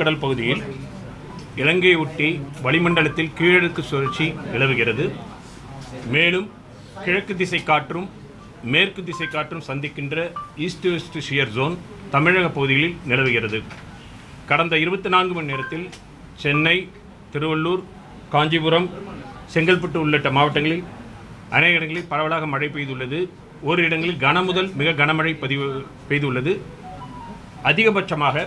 கடல் பகுதியில் இலங்கையை ஒட்டி வளிமண்டலத்தில் கீழடுக்கு சுழற்சி நிலவுகிறது. மேலும் கிழக்கு திசை காற்றும் மேற்கு திசை காற்றும் சந்திக்கின்ற ஈஸ்ட் வெஸ்ட் ஷியர் ஜோன் தமிழக பகுதிகளில் நிலவுகிறது. கடந்த இருபத்தி நான்கு மணி நேரத்தில் சென்னை திருவள்ளூர் காஞ்சிபுரம் செங்கல்பட்டு உள்ளிட்ட மாவட்டங்களில் அநேக இடங்களில் பரவலாக மழை பெய்துள்ளது. ஓரிரு இடங்களில் கன முதல் மிக கனமழை பதிவு பெய்துள்ளது. அதிகபட்சமாக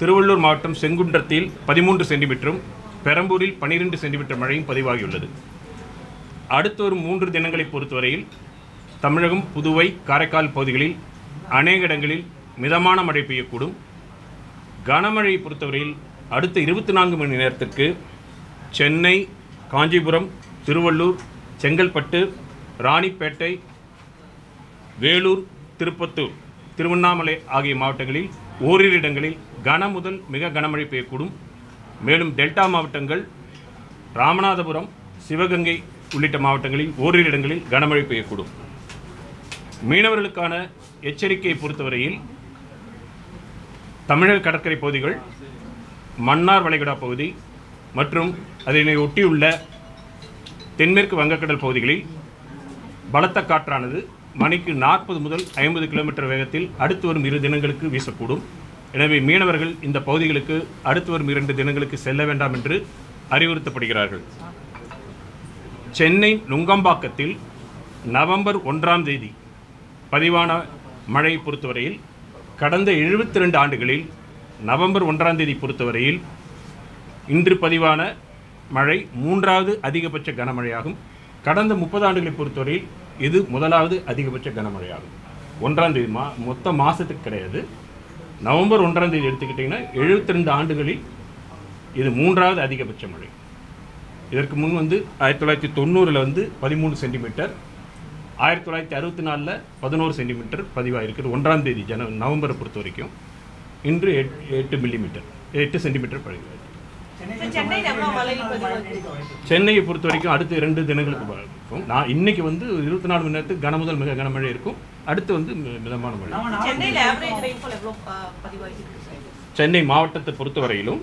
திருவள்ளூர் மாவட்டம் செங்குன்றத்தில் பதிமூன்று சென்டிமீட்டரும் பெரம்பூரில் பனிரெண்டு சென்டிமீட்டர் மழையும் பதிவாகியுள்ளது. அடுத்த ஒரு மூன்று தினங்களை பொறுத்தவரையில் தமிழகம் புதுவை காரைக்கால் பகுதிகளில் அநேக இடங்களில் மிதமான மழை பெய்யக்கூடும். கனமழையை பொறுத்தவரையில் அடுத்த இருபத்தி நான்கு மணி நேரத்திற்கு சென்னை காஞ்சிபுரம் திருவள்ளூர் செங்கல்பட்டு ராணிப்பேட்டை வேலூர் திருப்பத்தூர் திருவண்ணாமலை ஆகிய மாவட்டங்களில் ஓரிரு இடங்களில் கன முதல் மிக கனமழை பெய்யக்கூடும். மேலும் டெல்டா மாவட்டங்கள் ராமநாதபுரம் சிவகங்கை உள்ளிட்ட மாவட்டங்களில் ஓரிரு இடங்களில் கனமழை பெய்யக்கூடும். மீனவர்களுக்கான எச்சரிக்கையை பொறுத்தவரையில் தமிழக கடற்கரை பகுதிகள் மன்னார் வளைகுடா பகுதி மற்றும் அதனை ஒட்டியுள்ள தென்மேற்கு வங்கக்கடல் பகுதிகளில் பலத்த காற்றானது மணிக்கு நாற்பது முதல் ஐம்பது கிலோமீட்டர் வேகத்தில் அடுத்து வரும் இரு தினங்களுக்கு வீசக்கூடும். எனவே மீனவர்கள் இந்த பகுதிகளுக்கு அடுத்து வரும் இரண்டு தினங்களுக்கு செல்ல வேண்டாம் என்று அறிவுறுத்தப்படுகிறார்கள். சென்னை நுங்கம்பாக்கத்தில் நவம்பர் ஒன்றாம் தேதி பதிவான மழையை பொறுத்தவரையில் கடந்த 72 ரெண்டு ஆண்டுகளில் நவம்பர் ஒன்றாம் தேதி பொறுத்தவரையில் இன்று பதிவான மழை மூன்றாவது அதிகபட்ச கனமழையாகும். கடந்த முப்பது ஆண்டுகளை பொறுத்தவரையில் இது முதலாவது அதிகபட்ச கனமழையாகும். ஒன்றாம் தேதி மா மொத்த மாதத்துக்கு கிடையாது. நவம்பர் ஒன்றாம் தேதி எடுத்துக்கிட்டிங்கன்னா 72 ரெண்டு ஆண்டுகளில் இது மூன்றாவது அதிகபட்ச மழை. இதற்கு முன் வந்து ஆயிரத்தி தொள்ளாயிரத்தி தொண்ணூறில் வந்து பதிமூணு சென்டிமீட்டர் ஆயிரத்தி தொள்ளாயிரத்தி அறுபத்தி நாலில் பதினோரு சென்டிமீட்டர் பதிவாகிருக்குது ஒன்றாம் தேதி ஜன நவம்பரை பொறுத்த வரைக்கும். இன்று எட் எட்டு மில்லிமீட்டர் எட்டு சென்டிமீட்டர் பதிவாயிருக்கு. சென்னையை பொறுத்த வரைக்கும் அடுத்த ரெண்டு தினங்களுக்கு இருக்கும் நான் இன்னைக்கு வந்து இருபத்தி நாலு மணி நேரத்துக்கு கன முதல் மிக கனமழை இருக்கும். அடுத்து வந்து மிதமான மழை சென்னை மாவட்டத்தை பொறுத்தவரையிலும்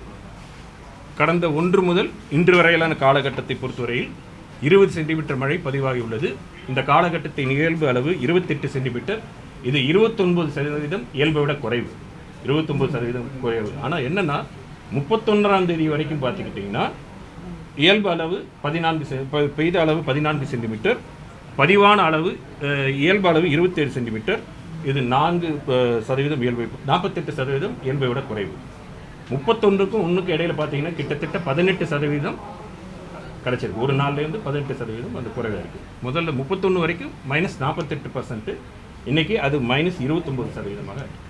கடந்த ஒன்று முதல் இன்று வரையிலான காலகட்டத்தை பொறுத்தவரையில் இருபது சென்டிமீட்டர் மழை பதிவாகியுள்ளது இந்த காலகட்டத்தின் இயல்பு அளவு இருபத்தெட்டு சென்டிமீட்டர். இது இருபத்தொன்பது சதவீதம் இயல்பை விட குறைவு. இருபத்தொன்பது சதவீதம் குறைவு. ஆனால் என்னன்னா முப்பத்தொன்றாம் தேதி வரைக்கும் பார்த்துக்கிட்டிங்கன்னா இயல்பு அளவு பதினான்கு செ- பெய்த அளவு பதினான்கு சென்டிமீட்டர் பதிவான அளவு இயல்பு அளவு இருபத்தேழு சென்டிமீட்டர். இது நான்கு சதவீதம் இயல்பை நாற்பத்தெட்டு சதவீதம் இயல்பை விட குறைவு. முப்பத்தொன்றுக்கும் ஒன்றுக்கும் இடையில பார்த்தீங்கன்னா கிட்டத்தட்ட பதினெட்டு சதவீதம் கிடச்சிருக்கு. ஒரு நாள்லேருந்து பதினெட்டு சதவீதம் அது குறைவாக இருக்குது முதல்ல முப்பத்தொன்று வரைக்கும் மைனஸ் நாற்பத்தெட்டு பர்சன்ட்டு இன்றைக்கி அது மைனஸ் இருபத்தொம்பது சதவீதமாக இருக்குது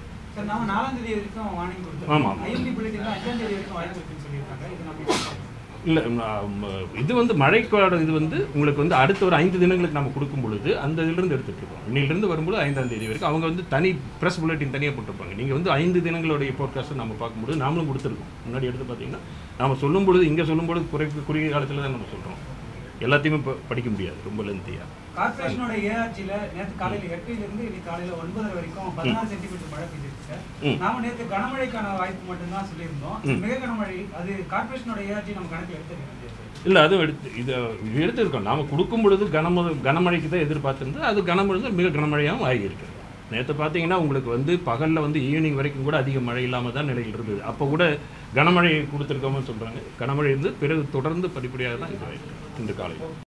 இல்லை இது வந்து மழைக்கால இது வந்து உங்களுக்கு வந்து அடுத்த ஒரு ஐந்து தினங்களுக்கு நம்ம கொடுக்கும் பொழுது அந்த இதிலிருந்து எடுத்துட்டு இருக்கோம். இன்னிலிருந்து வரும்போது ஐந்தாம் தேதி வரைக்கும் அவங்க வந்து தனி ப்ரெஸ் புல்லட்டின் தனியாக போட்டிருப்பாங்க. நீங்கள் வந்து ஐந்து தினங்களுடைய போட்காஸ்ட்டை நம்ம பார்க்கும்போது நாமளும் கொடுத்துருக்கோம். முன்னாடி எடுத்து பார்த்தீங்கன்னா நாம சொல்லும் பொழுது இங்கே சொல்லும் பொழுது குறை குறுகிய காலத்தில் தான் நம்ம சொல்கிறோம் எல்லாத்தையுமே படிக்க முடியாது ரொம்ப லென்த்தியாக கார்ப்பரேஷனோட ஏஆர்ஜில நேற்று காலையில எட்டுல இருந்து இன்னைக்கு காலையில ஒன்பதரை வரைக்கும் பதினாறு சென்டிமீட்டர் மழை சார். ம். நாம நேற்று கனமழைக்கான வாய்ப்பு மட்டும்தான் சொல்லியிருந்தோம். மிக கனமழை அது கார்ப்பரேஷனோட ஏஆர்ஜி நம்ம கணக்கில் எடுத்துருக்கோம் இல்லை அதுவும் எடுத்து இது இது எடுத்திருக்கோம். நாம் கொடுக்கும் பொழுது கனமழை கனமழைக்கு தான் எதிர்பார்த்திருந்து அது கனமழை மிக கனமழையாகவும் ஆகியிருக்கு. நேற்று பார்த்தீங்கன்னா உங்களுக்கு வந்து பகலில் வந்து ஈவினிங் வரைக்கும் கூட அதிக மழை இல்லாமல் தான் நிலையில் இருந்தது. அப்போ கூட கனமழை கொடுத்துருக்கோம்னு சொல்கிறாங்க கனமழை இருந்து பிறகு தொடர்ந்து படிப்படியாக தான் இதுவாயிருக்கு இன்று காலையில்.